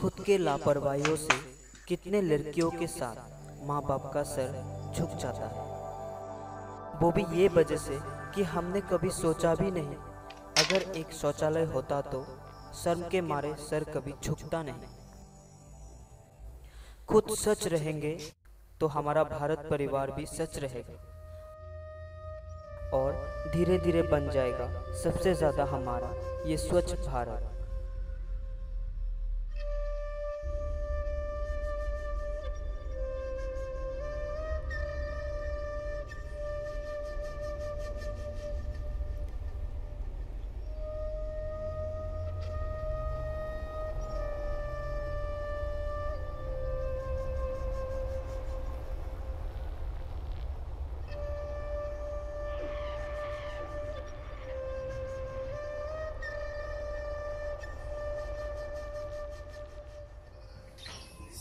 खुद के लापरवाहियों से कितने लड़कियों के साथ माँ बाप का सर झुक जाता है। वो भी ये वजह से कि हमने कभी सोचा भी नहीं। अगर एक शौचालय होता तो शर्म के मारे सर कभी झुकता नहीं। खुद सच रहेंगे तो हमारा भारत परिवार भी सच रहेगा। और धीरे धीरे बन जाएगा सबसे ज़्यादा हमारा ये स्वच्छ भारत।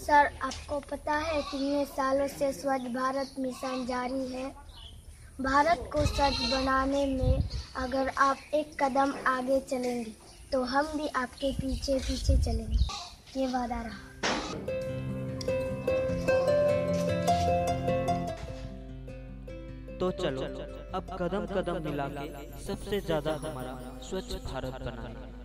सर, आपको पता है कितने सालों से स्वच्छ भारत मिशन जारी है? भारत को स्वच्छ बनाने में अगर आप एक कदम आगे चलेंगे तो हम भी आपके पीछे पीछे चलेंगे। ये वादा रहा। तो चलो, अब कदम कदम मिला सबसे ज़्यादा हमारा स्वच्छ भारत बनाना।